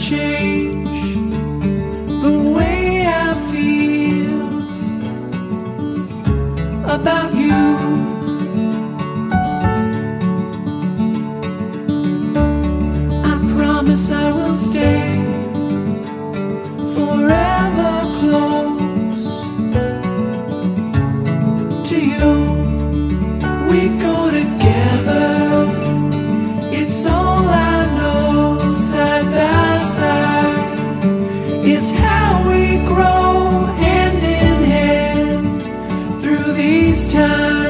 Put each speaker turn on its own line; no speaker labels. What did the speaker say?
change the way I feel about you. I promise I will stay forever close to you. We go together. Through these times.